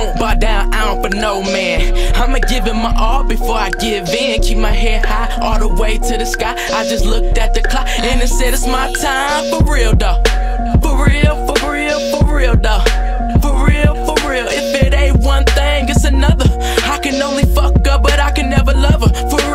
Won't bow down, I don't for no man. I'ma give it my all before I give in. Keep my head high all the way to the sky. I just looked at the clock and it said it's my time for real though. For real, for real, for real though. For real, for real. If it ain't one thing, it's another. I can only fuck up, but I can never love her. For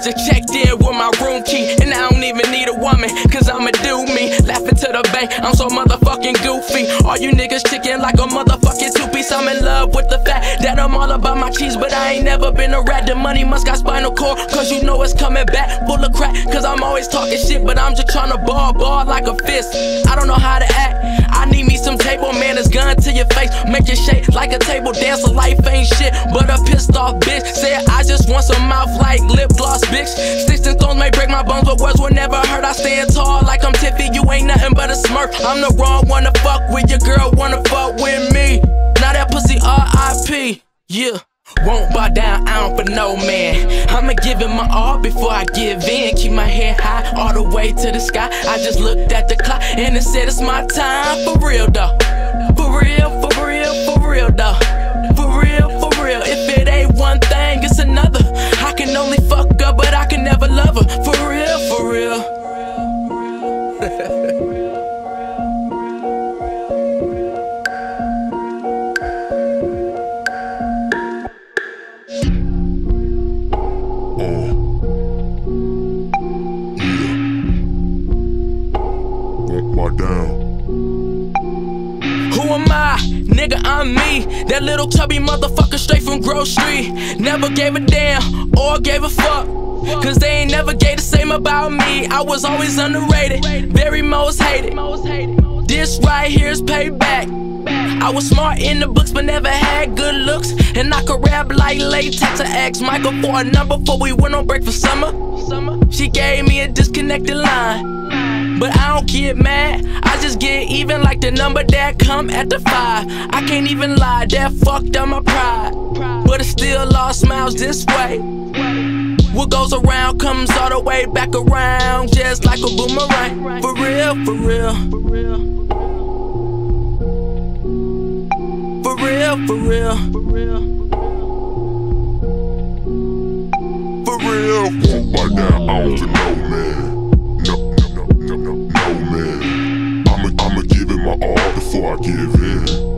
Just checked in with my room key, and I don't even need a woman, cause I'ma do me. Laughing to the bank, I'm so motherfucking goofy. All you niggas chicken like a motherfucking two piece. I'm in love with the fact that I'm all about my cheese, but I ain't never been a rat. The money must got spinal cord, cause you know it's coming back full of crack. Cause I'm always talking shit, but I'm just trying to ball, ball like a fist. I don't know how to act. I Life ain't shit, but a pissed off bitch said I just want some mouth like lip gloss, bitch. Sticks and stones may break my bones, but words will never hurt. I stand tall like I'm Tiffy, you ain't nothing but a smurf. I'm the wrong one to fuck with, your girl wanna fuck with me. Now that pussy R.I.P. Yeah. Won't bow down, I don't for no man. I'ma give it my all before I give in. Keep my head high all the way to the sky. I just looked at the clock and it said it's my time for real though. For real, for real, for real though. Down. Nigga, I'm me. That little chubby motherfucker straight from Street. Never gave a damn or gave a fuck. Cause they ain't never gave the same about me. I was always underrated, very most hated. This right here's payback. I was smart in the books, but never had good looks. And I could rap like latex. I asked Michael for a number before we went on break for summer. She gave me a disconnected line. But I don't get mad, I just get even like the number that come at the five. I can't even lie, that fucked up my pride. But it still all smiles this way. What goes around comes all the way back around, just like a boomerang. For real, for real. For real, for real. For real. Won't bow down, I don't for my all before I give in.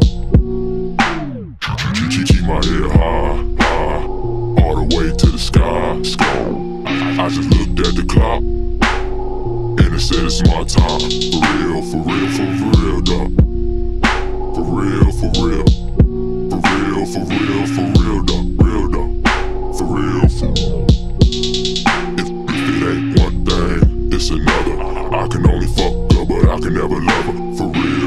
Keep, my head high, high, all the way to the sky, sky. I, just looked at the clock, and it said it's my time. For real, for real, for real, dog. For real, for real. For real, for real, for real, dog. Real, dog. For real, for real. If, if it ain't one thing, it's another. I can only fuck her, but I can never love her. For real.